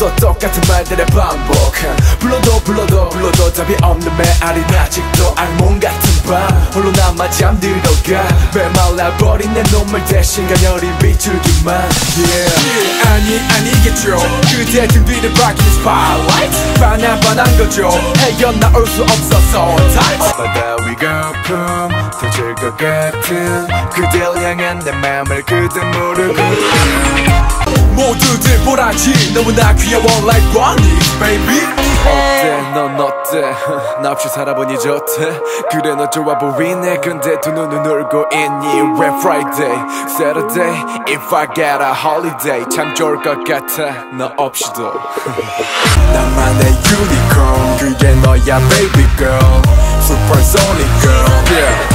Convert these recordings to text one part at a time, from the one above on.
또 똑같은 말들의 반복. 불러도 불러도 불러도 답이 없는 메아리 아직도 악몽 같은 밤. 홀로 남아 잠들어가 메말라버린 내 눈물 대신 가녀린 비줄기만. Yeah. 아니 아니겠죠. 그대 등 뒤를 밝힌 spotlight. 반한반한 거죠. 헤어나올 수 없어서. Tight 바다 위거품 터질 것 같은 그댈 향한 내 맘을 그대 모르고. 모두들 보라지 너무나 귀여워 like bunny baby 어때? 넌 어때? 나 없이 살아보니 좋대 그래 너 좋아 보이네. 근데 두 눈은 울고 있니? When Friday Saturday If I get a holiday. 참 좋을 것 같아 너 없이도. 나만의 유니콘 그게 너야 baby girl. Supersonic girl Yeah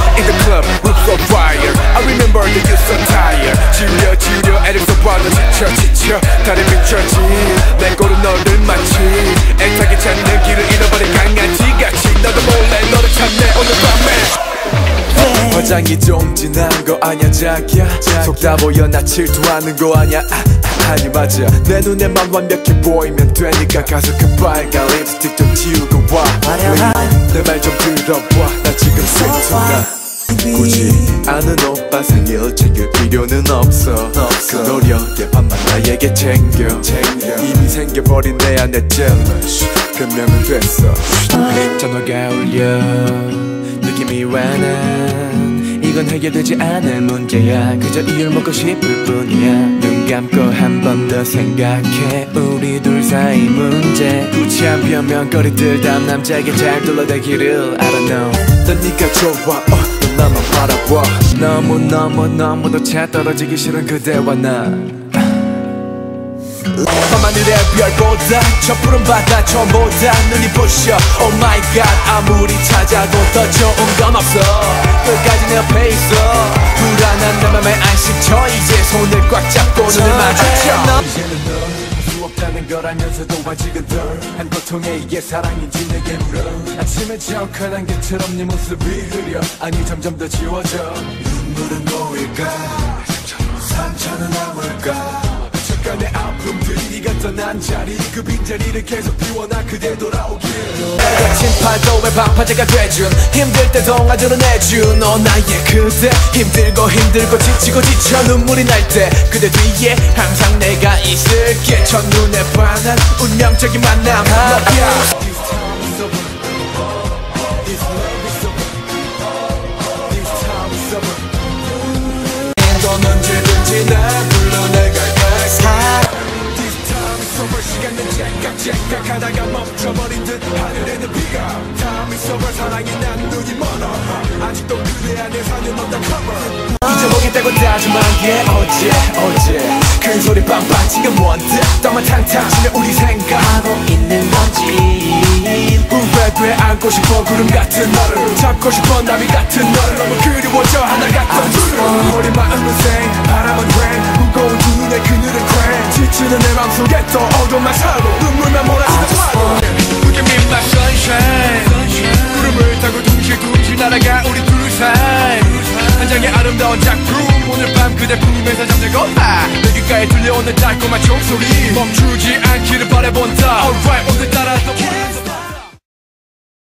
화장이 좀 진한 거 아냐 자기야? 속다 보여 나 질투하는 거 아냐 아, 아, 아니 맞아. 내 눈에만 완벽해 보이면 되니까 가서 그 빨간 립스틱 좀 지우고 와 내 말 좀 들어봐. 나 지금 슬프나 굳이 아는 오빠 생일 챙길 필요는 없어. 그 노력의 반만 나에게 챙겨. 이미 생겨버린 내 안에 jealous 변명은 됐어. 전화가 울려. 느낌이 와난 이건 해결되지 않을 문제야. 그저 이유를 먹고 싶을 뿐이야. 눈 감고 한 번 더 생각해. 우리 둘 사이 문제. 안 변명거리들 다음 남자에게 잘 둘러대기를. I don't know. 난 네가 좋아. 어, 넌 나만 바라봐. 너무 너무 너무도 차 떨어지기 싫은 그대와 나 밤하늘의 별보다 저 푸른 바다 처음보다 눈이 부셔. Oh my god 아무리 찾아도 더 좋은 건 없어. 끝까지 내 옆에 있어. 불안한 내 맘에 안식처 이제 손을 꽉 잡고 눈을 마주쳐. 이제는 넌수 없다는 걸 알면서도 아직은 덜한 고통에 이게 사랑인지 내게 물어. 아침에 적한 게처럼 네 모습이 흐려. 아니 점점 더 지워져. 눈물은 놓일까? 상처는 남을까 네가 떠난 자리 그 빈자리를 계속 비워놔 그대 돌아오길. 거친 파도의 방파제가 돼준 힘들 때 동화들은 내준. 너 나의 그대 힘들고 힘들고 지치고 지쳐 눈물이 날 때 그대 뒤에 항상 내가 있을게. 첫눈에 반한 운명적인 만남. 너야 Time is over 사랑이 난 눈이 멀어 아직도 그대 안에 사는 undercover 잊어보겠다고 다짐한 게 어제 어제. 큰 소리 빵빵 지금 원듯 떠만 탕탕 치며 우리 생각하고 있는 건지. 후회돼 안고 싶어 구름 같은 너를. 잡고 싶어 나비 같은 너를. 너무 그리워져 하나 같던 둘을. 우리 마음은 생 바람은 rain 세상의 아름다운 작품. 오늘 밤 그대 품에서 잠들고 아, 하내 귓가에 들려오는 달콤한 종소리. 멈추지 않기를 바래본다. Alright 오늘따라 또